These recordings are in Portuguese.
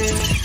Thank you.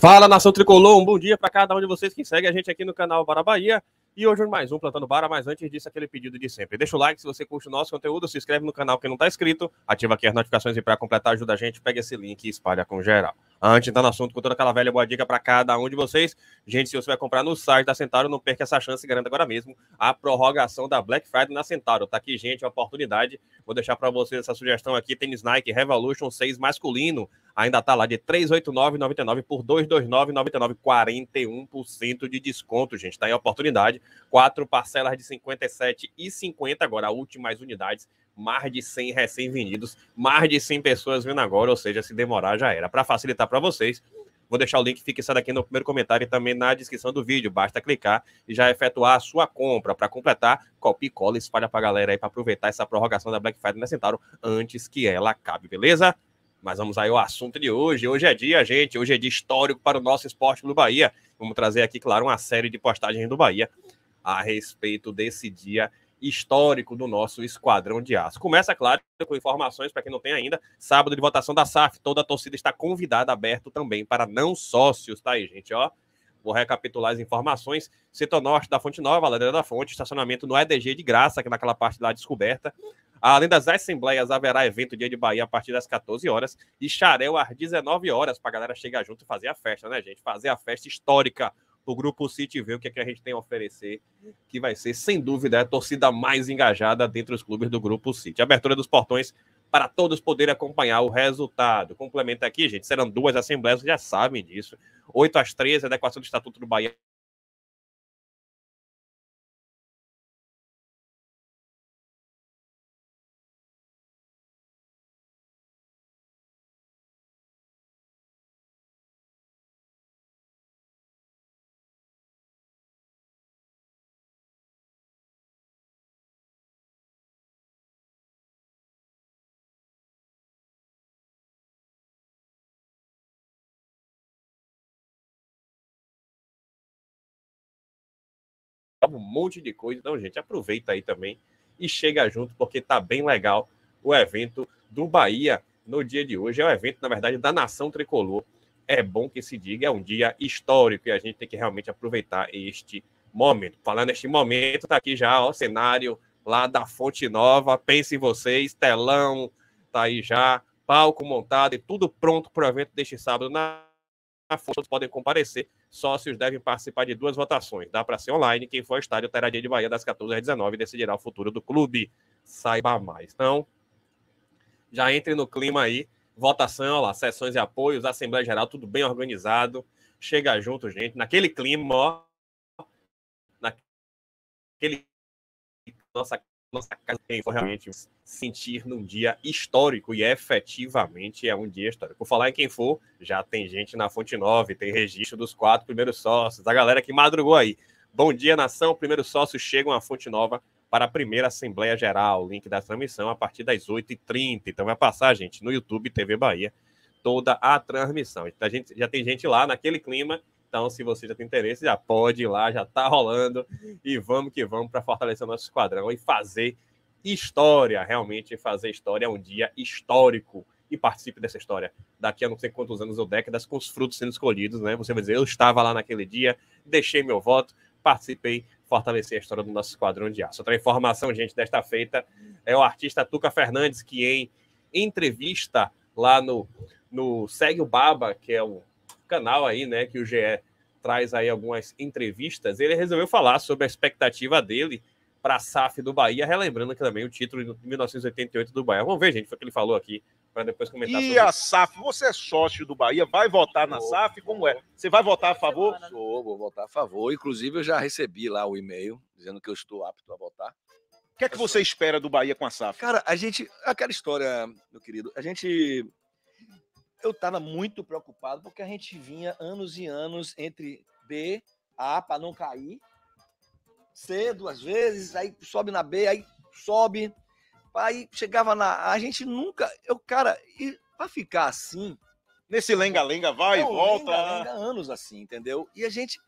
Fala nação tricolor, um bom dia para cada um de vocês que segue a gente aqui no canal Para Bahia. E hoje mais um Plantando Bara, mas antes disso, aquele pedido de sempre. Deixa o like se você curte o nosso conteúdo, se inscreve no canal que não está inscrito, ativa aqui as notificações e para completar ajuda a gente, pega esse link e espalha com geral. Antes de entrar no assunto, com toda aquela velha boa dica para cada um de vocês. Gente, se você vai comprar no site da Centauro, não perca essa chance e garanta agora mesmo a prorrogação da Black Friday na Centauro. Tá aqui, gente, uma oportunidade. Vou deixar para vocês essa sugestão aqui, tênis Nike Revolution 6 masculino. Ainda tá lá de 389,99 por 229,99, 41% de desconto, gente. Tá a oportunidade. Quatro parcelas de 57,50 agora, últimas unidades mais de 100 recém-vendidos, mais de 100 pessoas vindo agora, ou seja, se demorar já era. Para facilitar para vocês, vou deixar o link fixado aqui no primeiro comentário e também na descrição do vídeo. Basta clicar e já efetuar a sua compra. Para completar, copia e cola e espalha para a galera aí para aproveitar essa prorrogação da Black Friday na Centauro antes que ela acabe, beleza? Mas vamos aí ao assunto de hoje. Hoje é dia, gente. Hoje é dia histórico para o nosso esporte do Bahia. Vamos trazer aqui, claro, uma série de postagens do Bahia a respeito desse dia histórico do nosso esquadrão de aço. Começa, claro, com informações para quem não tem ainda. Sábado de votação da SAF, toda a torcida está convidada, aberto também para não sócios, tá aí, gente, ó. Vou recapitular as informações. Setor Norte da Fonte Nova, Ladeira da Fonte, estacionamento no EDG de graça, aqui naquela parte lá descoberta. Além das assembleias, haverá evento Dia de Bahia a partir das 14 horas e Xarel às 19 horas para a galera chegar junto e fazer a festa, né, gente? Fazer a festa histórica o Grupo City ver o que, é que a gente tem a oferecer, que vai ser, sem dúvida, a torcida mais engajada dentre os clubes do Grupo City. Abertura dos portões para todos poderem acompanhar o resultado. Complementa aqui, gente, serão duas assembleias, já sabem disso. 8 às 13, adequação do Estatuto do Bahia um monte de coisa. Então, gente, aproveita aí também e chega junto, porque tá bem legal o evento do Bahia no dia de hoje. É um evento, na verdade, da nação tricolor. É bom que se diga, é um dia histórico e a gente tem que realmente aproveitar este momento. Falando neste momento, tá aqui já o cenário lá da Fonte Nova. Pense em vocês, telão, tá aí já, palco montado e tudo pronto para o evento deste sábado na Fonte. Podem comparecer sócios devem participar de duas votações. Dá para ser online. Quem for ao estádio terá dia de Bahia das 14 às 19 e decidirá o futuro do clube. Saiba mais. Então, já entre no clima aí. Votação, lá, sessões e apoios, Assembleia Geral, tudo bem organizado. Chega junto, gente. Naquele clima, ó. Naquele. Nossa nossa casa tem realmente sentir num dia histórico e efetivamente é um dia histórico. Por falar em quem for, já tem gente na Fonte Nova, tem registro dos quatro primeiros sócios, a galera que madrugou aí. Bom dia, nação. Primeiros sócios chegam à Fonte Nova para a primeira Assembleia Geral. Link da transmissão a partir das 8h30. Então vai passar, gente, no YouTube TV Bahia, toda a transmissão. A gente, já tem gente lá naquele clima então, se você já tem interesse, já pode ir lá, já está rolando. E vamos que vamos para fortalecer nosso esquadrão e fazer história, realmente fazer história. É um dia histórico. E participe dessa história. Daqui a não sei quantos anos ou décadas, com os frutos sendo escolhidos, né? Você vai dizer, eu estava lá naquele dia, deixei meu voto, participei, fortalecer a história do nosso esquadrão de aço. Outra informação, gente, desta feita, é o artista Tuca Fernandes, que em entrevista lá no, no Segue o Baba, que é o canal aí, né, que o GE traz aí algumas entrevistas, ele resolveu falar sobre a expectativa dele para a SAF do Bahia, relembrando que também o título de 1988 do Bahia. Vamos ver, gente, foi o que ele falou aqui, para depois comentar. E a isso. SAF, você é sócio do Bahia, vai votar na SAF? Como é? Você vai votar a favor? Sou, vou votar a favor. Inclusive, eu já recebi lá o e-mail dizendo que eu estou apto a votar. O que é que você espera do Bahia com a SAF? Cara, a gente. Aquela história, meu querido, a gente eu estava muito preocupado porque a gente vinha anos e anos entre B, A para não cair, C duas vezes, aí sobe na B, aí sobe, aí chegava na a gente nunca, eu cara, e para ficar assim, nesse lenga-lenga vai e volta, lenga, lenga anos assim, entendeu? E a gente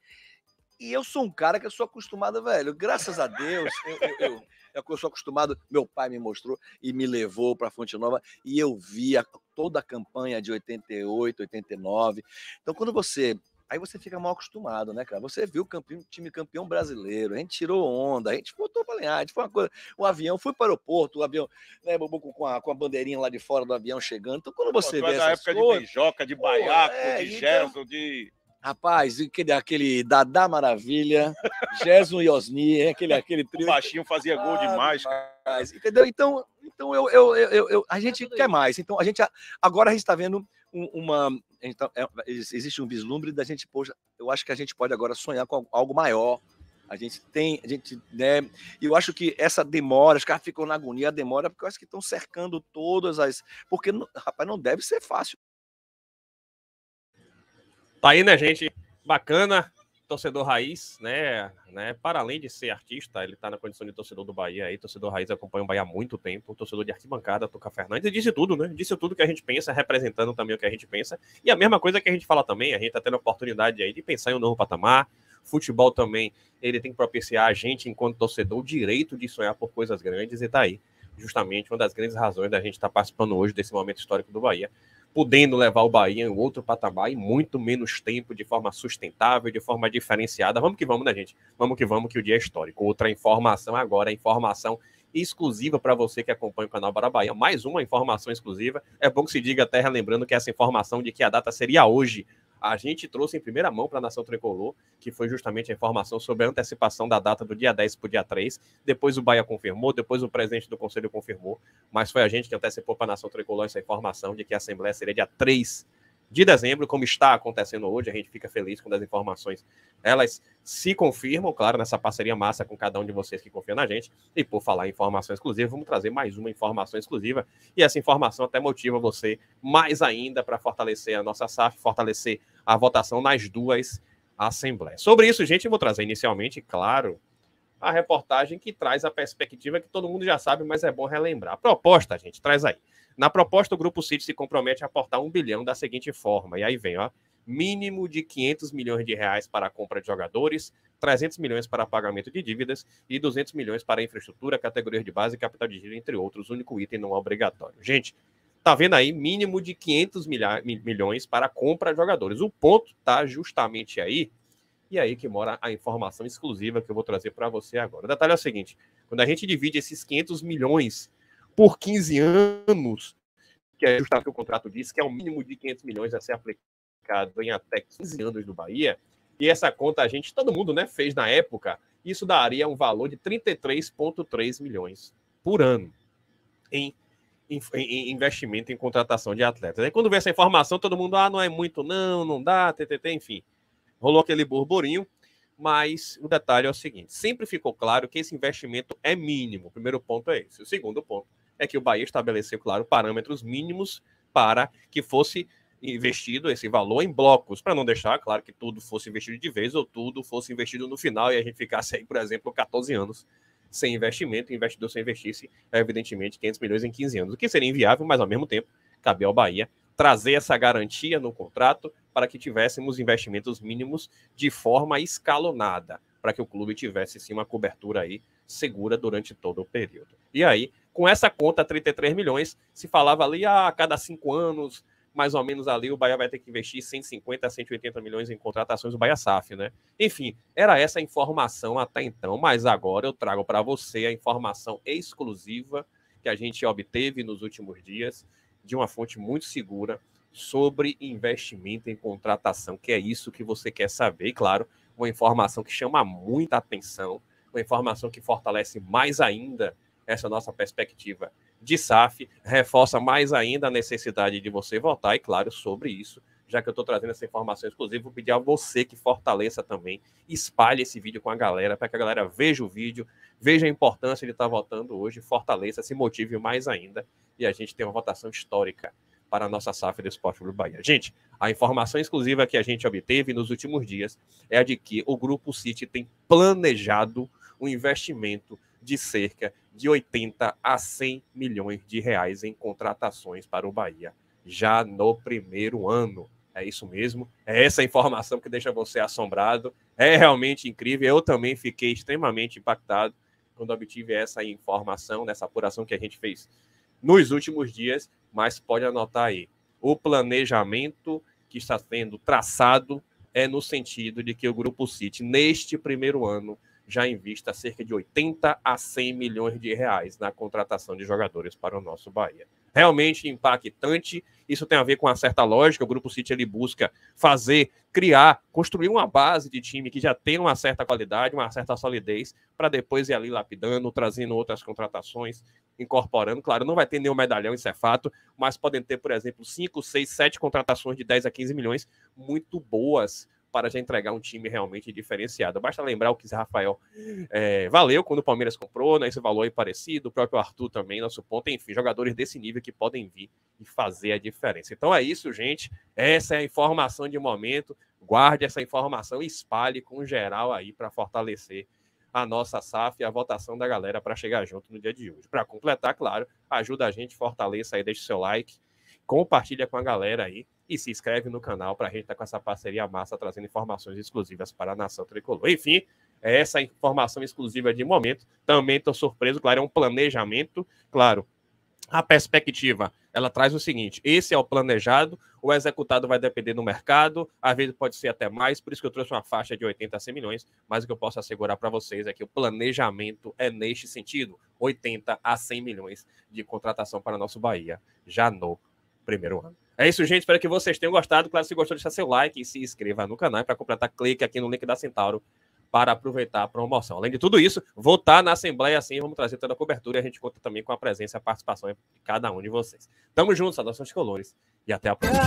e eu sou um cara que eu sou acostumado, velho, graças a Deus, eu, eu, eu, eu sou acostumado, meu pai me mostrou e me levou para Fonte Nova e eu via toda a campanha de 88, 89. Então, quando você Aí você fica mal acostumado, né, cara? Você viu o campeão, time campeão brasileiro, a gente tirou onda, a gente voltou para alinhar, a gente foi uma coisa, o avião foi para o aeroporto, o avião, né, com a, com a bandeirinha lá de fora do avião chegando. Então, quando você Pô, vê essa época coisas, de beijoca, de baiaco, é, de então, de Rapaz, aquele, aquele Dadá Maravilha, Gerson e Osni, aquele, aquele trio. O baixinho fazia gol ah, demais, cara. Entendeu? Então, então eu, eu, eu, eu a gente quer mais. Então, a gente agora a gente está vendo uma, então, é, existe um vislumbre da gente, poxa, eu acho que a gente pode agora sonhar com algo maior. A gente tem, a gente, né? E eu acho que essa demora, os caras ficam na agonia, a demora, porque eu acho que estão cercando todas as. Porque, rapaz, não deve ser fácil. Tá aí, né, gente? Bacana torcedor raiz, né, né, para além de ser artista, ele está na condição de torcedor do Bahia aí, torcedor raiz acompanha o Bahia há muito tempo, torcedor de arquibancada, Toca Fernandes, e disse tudo, né, disse tudo que a gente pensa, representando também o que a gente pensa, e a mesma coisa que a gente fala também, a gente está tendo a oportunidade aí de pensar em um novo patamar, futebol também, ele tem que propiciar a gente, enquanto torcedor, o direito de sonhar por coisas grandes, e tá aí, justamente uma das grandes razões da gente estar tá participando hoje desse momento histórico do Bahia, podendo levar o Bahia em outro patamar em muito menos tempo, de forma sustentável, de forma diferenciada. Vamos que vamos, né, gente? Vamos que vamos, que o dia é histórico. Outra informação agora, informação exclusiva para você que acompanha o canal Bara Bahia. Mais uma informação exclusiva. É bom que se diga até lembrando que essa informação de que a data seria hoje a gente trouxe em primeira mão para a Nação Tricolor, que foi justamente a informação sobre a antecipação da data do dia 10 para o dia 3. Depois o Bahia confirmou, depois o presidente do Conselho confirmou, mas foi a gente que antecipou para a Nação Tricolor essa informação de que a Assembleia seria dia 3 de dezembro, como está acontecendo hoje. A gente fica feliz quando as informações elas se confirmam, claro, nessa parceria massa com cada um de vocês que confia na gente. E por falar em informação exclusiva, vamos trazer mais uma informação exclusiva. E essa informação até motiva você mais ainda para fortalecer a nossa SAF, fortalecer a votação nas duas assembleias. Sobre isso, gente, eu vou trazer inicialmente, claro, a reportagem que traz a perspectiva que todo mundo já sabe, mas é bom relembrar. A proposta, gente, traz aí. Na proposta, o Grupo City se compromete a aportar um bilhão da seguinte forma. E aí vem, ó. Mínimo de 500 milhões de reais para a compra de jogadores, 300 milhões para pagamento de dívidas e 200 milhões para infraestrutura, categorias de base, capital de giro, entre outros. Único item não obrigatório. Gente, tá vendo aí? Mínimo de 500 milha, milhões para compra de jogadores. O ponto tá justamente aí. E aí que mora a informação exclusiva que eu vou trazer para você agora. O detalhe é o seguinte: quando a gente divide esses 500 milhões por 15 anos, que é justamente o que o contrato diz, que é o mínimo de 500 milhões a ser aplicado em até 15 anos do Bahia. E essa conta a gente, todo mundo, né, fez na época, isso daria um valor de 33,3 milhões por ano em, em, investimento em contratação de atletas. Aí quando vê essa informação, todo mundo, ah, não é muito, não, não dá, ttt, enfim. Rolou aquele burburinho, mas o detalhe é o seguinte: sempre ficou claro que esse investimento é mínimo. O primeiro ponto é esse. O segundo ponto é que o Bahia estabeleceu, claro, parâmetros mínimos para que fosse investido esse valor em blocos, para não deixar, claro, que tudo fosse investido de vez ou tudo fosse investido no final e a gente ficasse aí, por exemplo, 14 anos sem investimento, investidor se investisse, evidentemente, 500 milhões em 15 anos, o que seria inviável, mas ao mesmo tempo, cabia ao Bahia trazer essa garantia no contrato para que tivéssemos investimentos mínimos de forma escalonada, para que o clube tivesse sim uma cobertura aí segura durante todo o período. E aí, com essa conta, 33 milhões, se falava ali ah, a cada cinco anos, mais ou menos ali, o Bahia vai ter que investir 150 a 180 milhões em contratações do Bahia SAF, né? Enfim, era essa a informação até então, mas agora eu trago para você a informação exclusiva que a gente obteve nos últimos dias de uma fonte muito segura sobre investimento em contratação, que é isso que você quer saber. E, claro, uma informação que chama muita atenção, uma informação que fortalece mais ainda essa nossa perspectiva de SAF, reforça mais ainda a necessidade de você votar, e claro, sobre isso, já que eu estou trazendo essa informação exclusiva, vou pedir a você que fortaleça também, espalhe esse vídeo com a galera, para que a galera veja o vídeo, veja a importância de estar votando hoje, fortaleça, se motive mais ainda, e a gente tem uma votação histórica para a nossa SAF do Esporte do Bahia. Gente, a informação exclusiva que a gente obteve nos últimos dias é a de que o Grupo City tem planejado um investimento de cerca de 80 a 100 milhões de reais em contratações para o Bahia já no primeiro ano. É isso mesmo. É essa informação que deixa você assombrado. É realmente incrível. Eu também fiquei extremamente impactado quando obtive essa informação, nessa apuração que a gente fez nos últimos dias. mas pode anotar aí. O planejamento que está sendo traçado é no sentido de que o Grupo City, neste primeiro ano, já invista cerca de 80 a 100 milhões de reais na contratação de jogadores para o nosso Bahia. Realmente impactante. Isso tem a ver com uma certa lógica. O Grupo City ele busca fazer, criar, construir uma base de time que já tem uma certa qualidade, uma certa solidez, para depois ir ali lapidando, trazendo outras contratações, incorporando. Claro, não vai ter nenhum medalhão, isso é fato, mas podem ter, por exemplo, 5, 6, 7 contratações de 10 a 15 milhões muito boas para já entregar um time realmente diferenciado. Basta lembrar o que o Rafael é, valeu quando o Palmeiras comprou, né, esse valor aí parecido, o próprio Arthur também, nosso ponto, enfim, jogadores desse nível que podem vir e fazer a diferença. Então é isso, gente. Essa é a informação de momento. Guarde essa informação e espalhe com geral aí para fortalecer a nossa SAF e a votação da galera para chegar junto no dia de hoje. Para completar, claro, ajuda a gente, fortaleça aí, deixe seu like, compartilha com a galera aí e se inscreve no canal para a gente estar tá com essa parceria massa trazendo informações exclusivas para a nação tricolor. Enfim, essa informação exclusiva de momento. Também estou surpreso, claro, é um planejamento, claro. A perspectiva, ela traz o seguinte: esse é o planejado, o executado vai depender do mercado, às vezes pode ser até mais, por isso que eu trouxe uma faixa de 80 a 100 milhões, mas o que eu posso assegurar para vocês é que o planejamento é neste sentido: 80 a 100 milhões de contratação para nosso Bahia, já no primeiro ano. É isso, gente. Espero que vocês tenham gostado. Claro, se gostou, deixa seu like e se inscreva no canal. Para completar, clique aqui no link da Centauro para aproveitar a promoção. Além de tudo isso, vou estar na Assembleia assim, vamos trazer toda a cobertura e a gente conta também com a presença e a participação de cada um de vocês. Tamo junto, saudações colores e até a próxima.